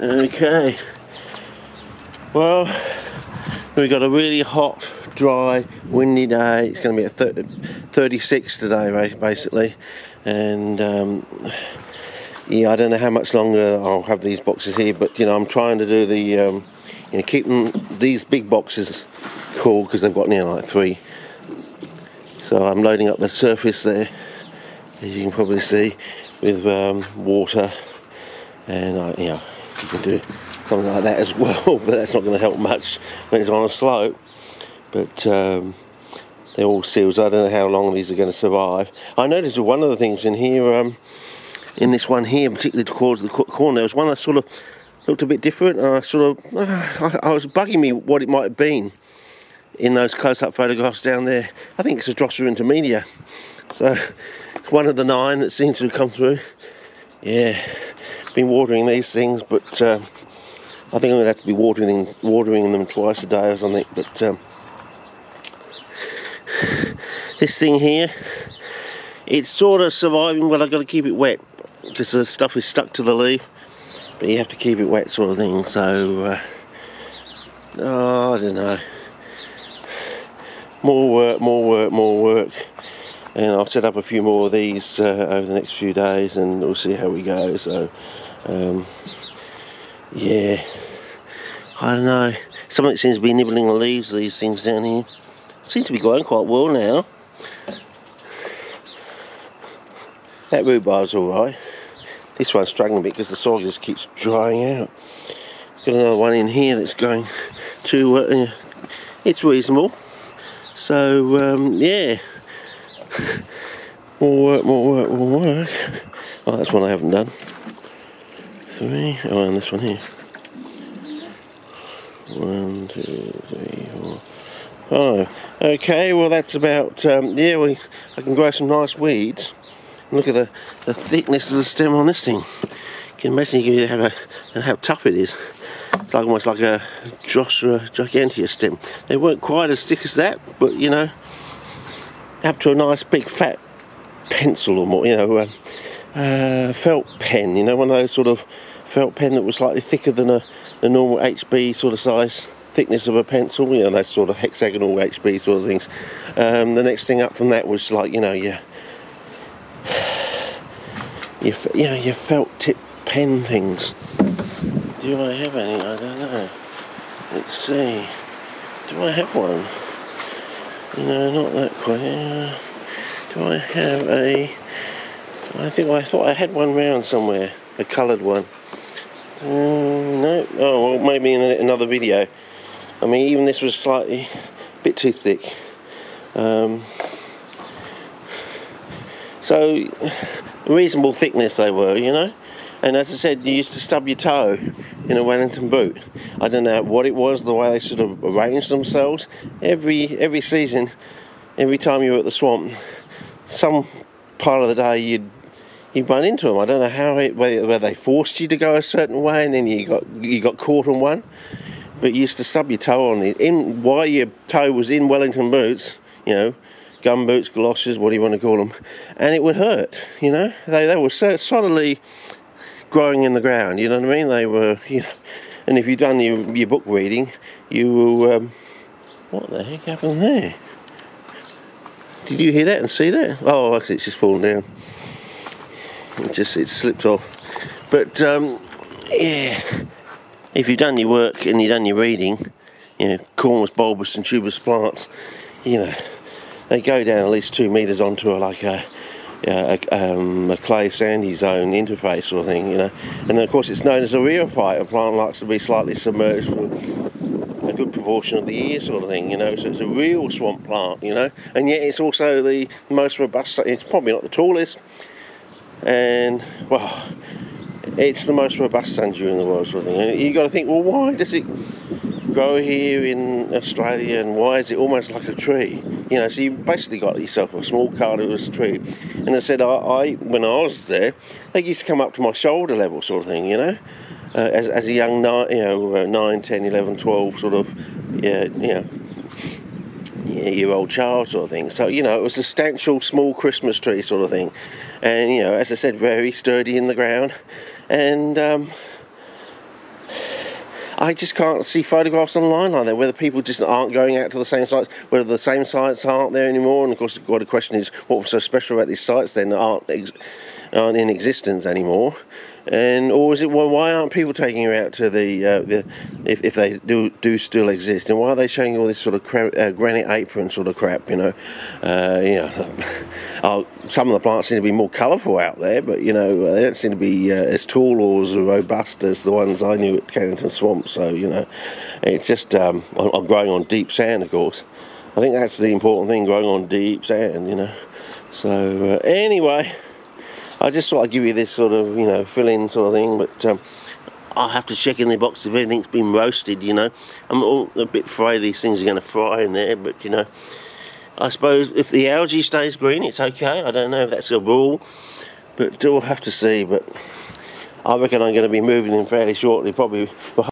Okay. Well, we've got a really hot, dry, windy day. It's going to be at 30, 36 today, basically. And um, yeah, I don't know how much longer I'll have these boxes here, but you know, I'm trying to do the, um, you know, keep them, these big boxes cool because they've got, know, like three. So I'm loading up the surface there, as you can probably see, with um, water. And, I, you know, you can do something like that as well, but that's not going to help much when it's on a slope. But um, they're all seals. I don't know how long these are going to survive. I noticed one of the things in here, um, in this one here, particularly towards the corner, there was one that sort of looked a bit different, and I sort of, I, I was bugging me what it might have been in those close-up photographs down there. I think it's a Drosera intermedia. So one of the nine that seems to have come through. Yeah, been watering these things, but uh, I think I'm going to have to be watering them, watering them twice a day or something. But um, this thing here, it's sort of surviving, but I've got to keep it wet because the stuff is stuck to the leaf. But you have to keep it wet, sort of thing. So, uh, oh, I don't know. More work, more work, more work. And I'll set up a few more of these uh, over the next few days, and we'll see how we go. So, um, yeah, I don't know. Something seems to be nibbling the leaves, these things down here. Seems to be going quite well now. That rhubarb's alright. This one's struggling a bit because the soil just keeps drying out. Got another one in here that's going to, uh, it's reasonable. So, um, yeah. More work, more work, more work. Oh, that's one I haven't done. Three. Oh, and this one here. One, two, three, four, five. Okay, well that's about, um, yeah, we, I can grow some nice weeds. Look at the, the thickness of the stem on this thing. You can imagine you have a, how tough it is. It's like almost like a Drosera gigantea stem. They weren't quite as thick as that, but you know, up to a nice big fat pencil or more, you know, uh, uh, felt pen, you know, one of those sort of felt pen that was slightly thicker than a, a normal HB sort of size thickness of a pencil, you know, those sort of hexagonal HB sort of things. Um, the next thing up from that was like, you know, your, your, you know, your felt tip pen things. Do I have any? I don't know. Let's see. Do I have one? No, not that quite. Uh, do I have a? I think I thought I had one round somewhere, a coloured one. Uh, no. Oh well, maybe in another video. I mean, even this was slightly a bit too thick. Um, so reasonable thickness they were, you know. And as I said, you used to stub your toe in a Wellington boot. I don't know what it was, the way they sort of arranged themselves. Every every season, every time you were at the swamp, some part of the day you'd you run into them. I don't know how it, they forced you to go a certain way and then you got you got caught on one. But you used to stub your toe on it. In while your toe was in Wellington boots, you know, gum boots, galoshes, what do you want to call them, and it would hurt. You know, they they were so solidly growing in the ground. You know what I mean? They were, you know, and if you've done your, your book reading, you will. Um, what the heck happened there? Did you hear that and see that? Oh, it's just fallen down. It just it slipped off. But um, yeah, if you've done your work and you've done your reading, you know, cormous, bulbous, and tuberous plants, you know, they go down at least two meters onto a, like a a, um, a, clay sandy zone interface sort of thing, you know. And then of course it's known as a rheophyte. A plant likes to be slightly submerged for a good proportion of the year, sort of thing, you know. So it's a real swamp plant, you know. And yet it's also the most robust. It's probably not the tallest, and well, it's the most robust sundew in the world, sort of thing. And you got to think, well, why does it grow here in Australia, and why is it almost like a tree? You know, so you basically got yourself a small carnivorous tree. And I said, I, I, when I was there, they used to come up to my shoulder level, sort of thing, you know, uh, as, as a young, nine, you know, uh, 9, 10, 11, 12 sort of, yeah, you know, year old child sort of thing. So, you know, it was a substantial small Christmas tree sort of thing. And, you know, as I said, very sturdy in the ground. And, um, I just can't see photographs online like that. Whether people just aren't going out to the same sites, whether the same sites aren't there anymore. And of course, the question is, what was so special about these sites then aren't aren't in existence anymore? and or is it well, why aren't people taking her out to the, uh, the if, if they do do still exist? And why are they showing all this sort of uh, granite apron sort of crap you know? Uh, you know oh, some of the plants seem to be more colourful out there but you know they don't seem to be uh, as tall or as robust as the ones I knew at Cannington Swamp so you know it's just um, I'm growing on deep sand of course. I think that's the important thing growing on deep sand you know? So uh, anyway I just thought I'd give you this sort of, you know, fill-in sort of thing, but um, I'll have to check in the box if anything's been roasted, you know. I'm all a bit afraid these things are going to fry in there, but, you know, I suppose if the algae stays green, it's okay. I don't know if that's a rule, but we'll have to see. But I reckon I'm going to be moving them fairly shortly, probably